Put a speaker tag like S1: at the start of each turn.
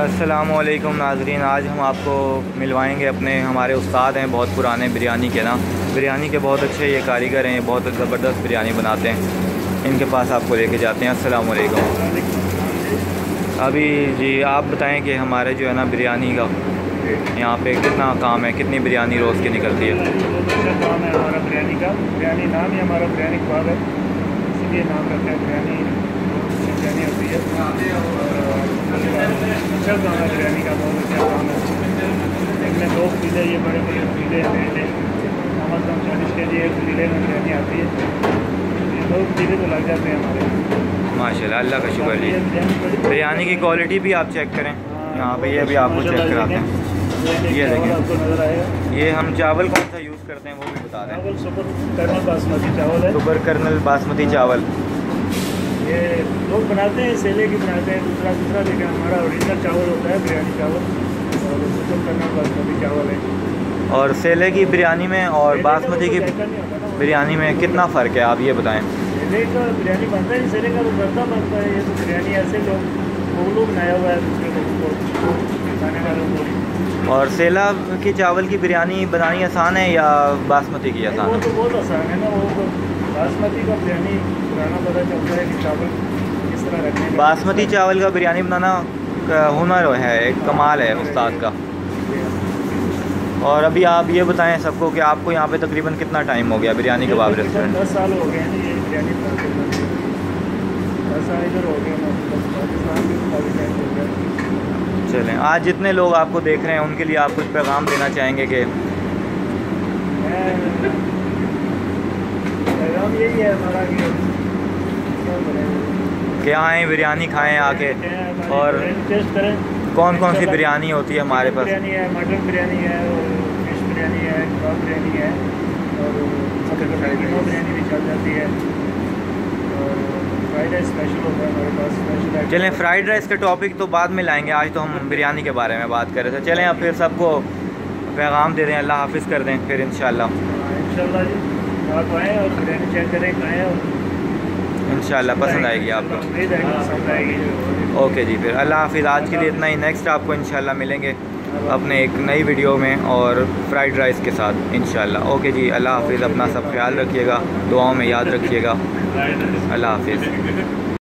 S1: السلام علیکم ناظرین، آج ہم آپ کو ملوائیں گے اپنے ہمارے استاد ہیں بہت پرانے بریانی کے نا بریانی کے بہت اچھے یہ کاریگر ہیں، بہت زبردست بریانی بناتے ہیں۔ ان کے پاس آپ کو لے کے جاتے ہیں۔ السلام علیکم۔ ابھی جی آپ بتائیں کہ ہمارے جو ہے نا بریانی کا یہاں پہ کتنا کام ہے، کتنی بریانی روز کی نکلتی ہے؟
S2: اچھا کام ہے، ہمارا بریانی کا۔ بریانی نام ہی ہمارا بریانی کباب ہے۔ اسی لیے نام رکھتے ہیں، بریانی بریانی ہوتی ہے۔ اچھا کام ہے بریانی کا بہت اچھا کام ہے ان میں دو پیلے یہ بڑے بڑے پیلے ہیں پیلے کم از کم چالیس کے جی ایک پیلے میں بریانی آتی ہے یہ دو پیلے تو لگ جاتے ہیں ہمارے
S1: ماشاء اللہ اللہ کا شکر جی
S2: بریانی
S1: کی کوالٹی بھی آپ چیک کریں۔ یہاں پہ یہ بھی آپ کو چیک کراتے ہیں۔ یہ دیکھیں۔ یہ ہم چاول کون سا یوز کرتے ہیں وہ بھی بتا دیں۔
S2: چاول سپر کرنا باسمتی چاول ہے۔
S1: سپر کرنل باسمتی چاول۔
S2: یہ لوگ بناتے ہیں سیلے کی بناتے ہیں دوسرا دوسرا لیکن ہمارا اوریجنل چاول ہوتا ہے بریانی چاول۔ اور سپر کرنا باسمتی چاول ہے۔
S1: اور سیلے کی بریانی میں اور باسمتی کی۔ بریانی میں کتنا فرق ہے؟ آپ یہ بتائیں۔
S2: سیلے کا بریانی بنتا ہے سیلے کا تو بنتا بنتا ہے یہ تو بریانی ایسے لوگ بنایا ہوا ہے دوسرے لوگوں کو کھانے والوں کو۔
S1: اور سیلا کی چاول کی بریانی بنانی آسان ہے یا باسمتی کی آسان
S2: وہ
S1: ہے
S2: تو بہت آسان ہے نا وہ باسمتی کا بریانی بنانا پتہ چلتا ہے کہ چاول کس طرح
S1: باسمتی چاول کا بریانی بنانا ہنر ہے ایک کمال ہے استاد کا۔ اور ابھی آپ یہ بتائیں سب کو کہ آپ کو یہاں پہ تقریباً کتنا ٹائم ہو گیا بریانی کباب
S2: تقریباً
S1: ریسٹورنٹ
S2: دس سال ہو گئے ہیں یہ بریانی دس سال ادھر ہو گئے
S1: چلیں آج جتنے لوگ آپ کو دیکھ رہے ہیں ان کے لیے آپ کچھ پیغام دینا چاہیں گے کہ
S2: میں پیغام یہی ہے ہمارا کہ
S1: آئیں بریانی کھائیں آ کے اور کون کون سی بریانی ہوتی ہے ہمارے پاس؟
S2: بریانی ہے مٹن بریانی ہے فش بریانی ہے کباب بریانی ہے اور بریانی بھی چل جاتی ہے۔
S1: چلیں فرائیڈ رائس کا ٹاپک تو بعد میں لائیں گے آج تو ہم بریانی کے بارے میں بات کر رہے تھے۔ چلیں اب پھر سب کو پیغام دے دیں اللہ حافظ کر دیں پھر انشاءاللہ۔
S2: ان شاء اللہ جی۔ آپ آئیں اور بریانی چیک کریں کھائیں
S1: انشاءاللہ پسند آئے گی آپ کو۔
S2: پسند آئے گی۔
S1: اوکے جی پھر اللہ حافظ آج کے لیے اتنا ہی۔ نیکسٹ آپ کو انشاءاللہ ملیں گے اپنے ایک نئی ویڈیو میں اور فرائیڈ رائس کے ساتھ انشاءاللہ۔ اوکے جی اللہ حافظ اپنا سب خیال رکھیے گا دعاؤں میں یاد رکھیے گا۔ اللہ حافظ۔